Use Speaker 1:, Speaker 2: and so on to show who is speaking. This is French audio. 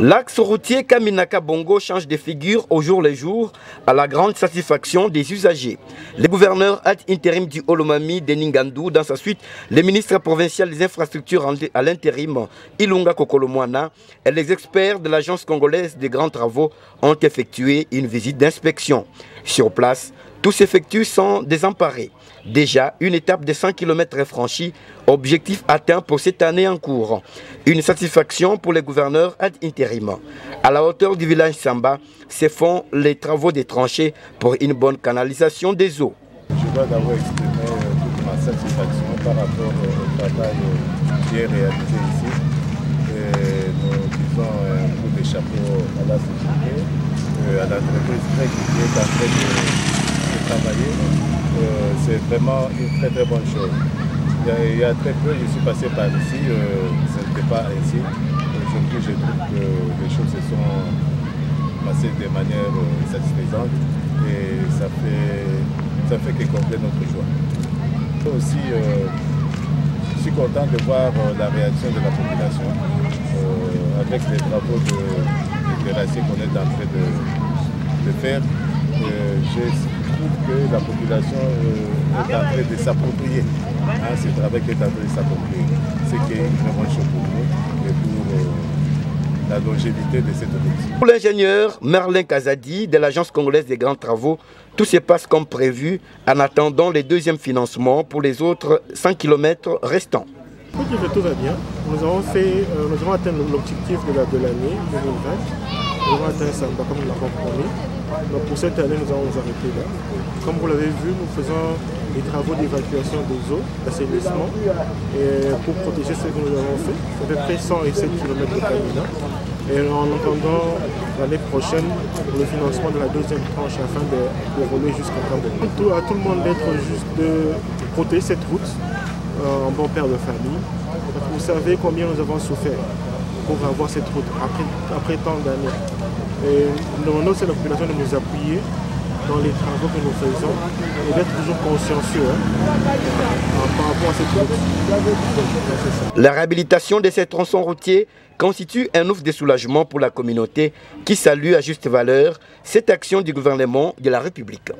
Speaker 1: L'axe routier Kaminaka-Bongo change de figure au jour le jour à la grande satisfaction des usagers. Le gouverneur ad intérim du Olomami, Deningandou, dans sa suite, le ministre provincial des infrastructures à l'intérim, Ilunga Kokolomwana, et les experts de l'agence congolaise des grands travaux ont effectué une visite d'inspection. Sur place, tous s'effectuent sans désemparés. Déjà, une étape de 100 km est franchie, objectif atteint pour cette année en cours. Une satisfaction pour les gouverneurs ad interim. À la hauteur du village Samba se font les travaux des tranchées pour une bonne canalisation des eaux.
Speaker 2: Je dois d'abord exprimer euh, toute ma satisfaction par rapport au travail euh, qui est réalisé ici. Et nous disons un coup de chapeau à la société, euh, à l'entreprise qui est en train de travailler. Euh, c'est vraiment une très très bonne chose. Il y, a, très peu, je suis passé par ici, euh, ce n'était pas ainsi. Aujourd'hui, je trouve que les choses se sont passées de manière euh, satisfaisante et ça fait, ça fait que complet notre joie. Aussi, je suis content de voir la réaction de la population avec les travaux de, de qu'on est en train de, faire. Que la population euh, est en train de s'approprier. Hein, ce travail qui est en train de s'approprier. Ce qui est vraiment chaud pour nous et pour euh, la longévité de cette route.
Speaker 1: Pour l'ingénieur Merlin Kazadi de l'Agence congolaise des grands travaux, tout se passe comme prévu en attendant les deuxièmes financements pour les autres 100 km restants.
Speaker 3: tout va bien. Nous avons, fait, euh, nous avons atteint l'objectif de l'année 2020. Avons atteint ça comme nous l'avons promis. Donc pour cette année, nous allons nous arrêter là. Comme vous l'avez vu, nous faisons des travaux d'évacuation des eaux, d'assainissement, pour protéger ce que nous avons fait. Ça fait près 107 km de Camina. Et en attendant l'année prochaine le financement de la deuxième tranche afin de, rouler jusqu'à Cambodge. À tout le monde d'être juste de protéger cette route euh, en bon père de famille. Vous savez combien nous avons souffert pour avoir cette route après, après tant d'années. Et demandons à la population de nous appuyer dans les travaux que nous faisons et d'être toujours consciencieux hein, par rapport à cette route.
Speaker 1: La réhabilitation de ces tronçons routiers constitue un ouf de soulagement pour la communauté qui salue à juste valeur cette action du gouvernement de la République.